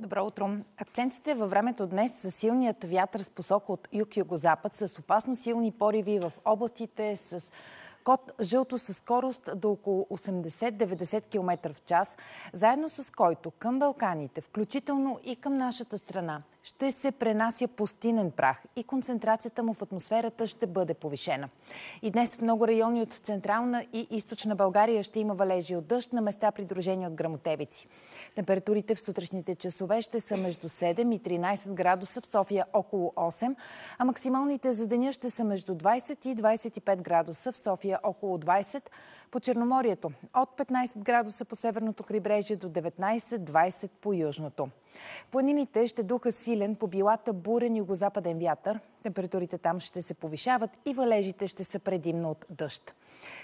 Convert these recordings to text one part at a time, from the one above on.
Добро утро. Акцентите във времето днес са силният вятър с посока от юг-югозапад с опасно силни пориви в областите с код жълто със скорост до около 80-90 км в час, заедно с който към Балканите, включително и към нашата страна, ще се пренася пустинен прах и концентрацията му в атмосферата ще бъде повишена. И днес в много райони от Централна и Източна България ще има валежи от дъжд на места придружени от грамотевици. Температурите в сутрешните часове ще са между 7 и 13 градуса, в София около 8, а максималните за деня ще са между 20 и 25 градуса, в София около 20, по Черноморието от 15 градуса по северното крайбрежие до 19-20 по южното. Планините ще духа силен по билата бурен югозападен вятър. Температурите там ще се повишават и валежите ще са предимно от дъжд.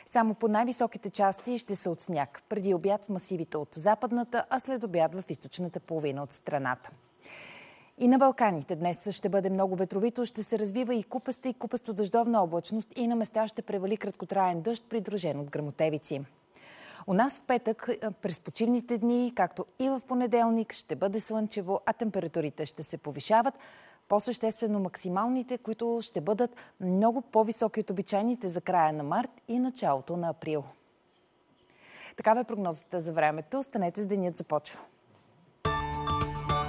Само по най-високите части ще са от сняг. Преди обяд в масивите от западната, а след обяд в източната половина от страната. И на Балканите днес ще бъде много ветровито, ще се развива и купаста и купасто дъждовна облачност и на места ще превали краткотраен дъжд, придружен от грамотевици. У нас в петък през почивните дни, както и в понеделник, ще бъде слънчево, а температурите ще се повишават. По-съществено максималните, които ще бъдат много по-високи от обичайните за края на март и началото на април. Такава е прогнозата за времето. Останете с денят започва.